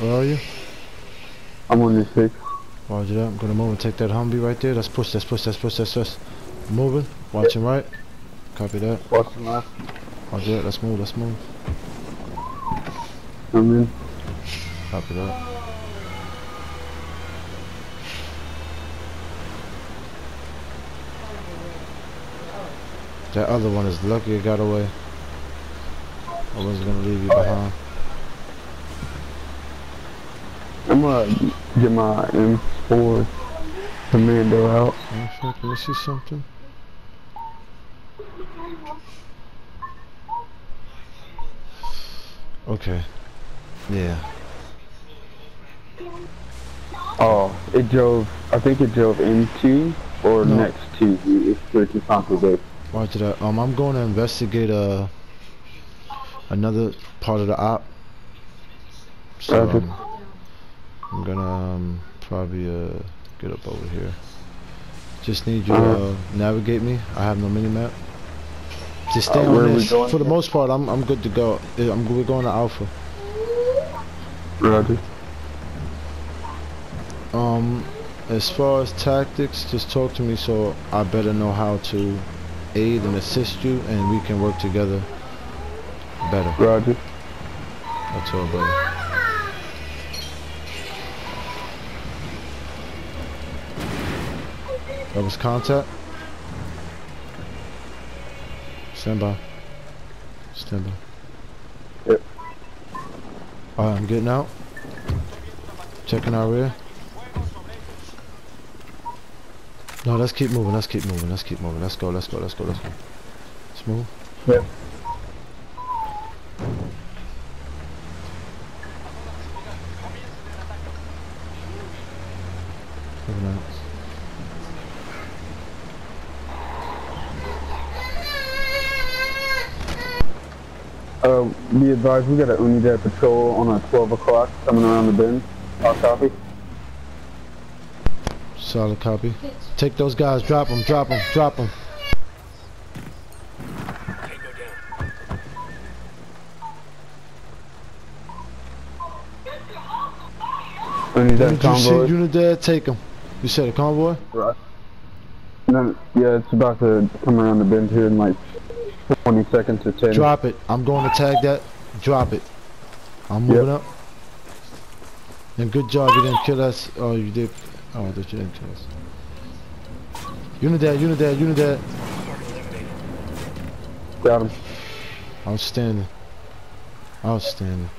Where are you? I'm on this six. Roger that. I'm gonna move and take that Humvee right there. Let's push, let's push, let's push, let's push. Moving. Watching right. Copy that. Watching left. Roger that. Let's move, let's move. I'm in. Copy that. That other one is lucky it got away. I wasn't gonna leave you behind. I'm gonna get my M4 Commando out. Oh fuck, me see something. Okay. Yeah. Oh, it drove, I think it drove into or No. next to you. the Spiritual Conquer Roger that. Um, I'm going to investigate uh another part of the op. So Roger. um, I'm gonna um, probably uh get up over here. Just need you to Uh-huh. uh, navigate me. I have no mini map. Just stay Uh, where are on this. going For the most part, I'm I'm good to go. Uh, I'm we're going to Alpha. Roger. Um, as far as tactics, just talk to me so I better know how to aid and assist you, and we can work together better. Roger. That's all, brother. That was contact. Stand by. Stand by. Yep. Alright, I'm getting out. Checking our rear. No, let's keep moving. Let's keep moving. Let's keep moving. Let's go. Let's go. Let's go. Let's go. Let's move. Yep. Moving out. Uh, be advised, we got a Unidad patrol on a 12 o'clock coming around the bend. I'll copy. Solid copy. Take those guys. Drop them. Drop them. Drop them. Unidad Did you see convoy. Unidad? Take them. You said a convoy? Right. No, yeah, it's about to come around the bend here in like 20 seconds or 10. Drop it. I'm going to tag that. Drop it. I'm moving Yep. up. And good job. You didn't kill us. Oh, you did. Oh, I thought you didn't kill us. Unidad, Unidad, Unidad. Got him. Outstanding. Outstanding.